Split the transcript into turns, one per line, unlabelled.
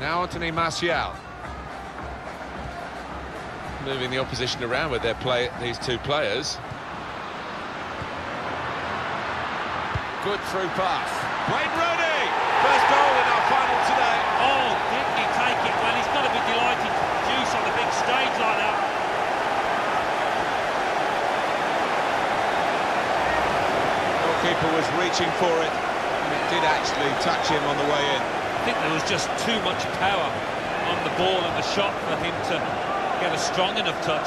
Now Anthony Martial. Moving the opposition around with their play, these two players. Good through pass. Wayne Rooney! First goal in our final today.
Oh, didn't he take it? Well, he's got to be delighted to produce on a big stage like that.
Goalkeeper was reaching for it, and it did actually touch him on the way in.
I think there was just too much power on the ball and the shot for him to get a strong enough touch.